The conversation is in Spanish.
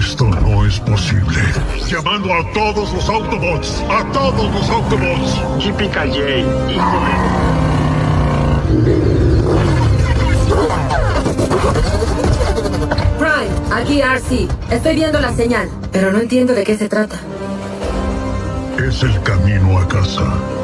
Esto no es posible. Llamando a todos los Autobots. A todos los Autobots. Yippee Prime, aquí RC. Estoy viendo la señal, pero no entiendo de qué se trata. Es el camino a casa.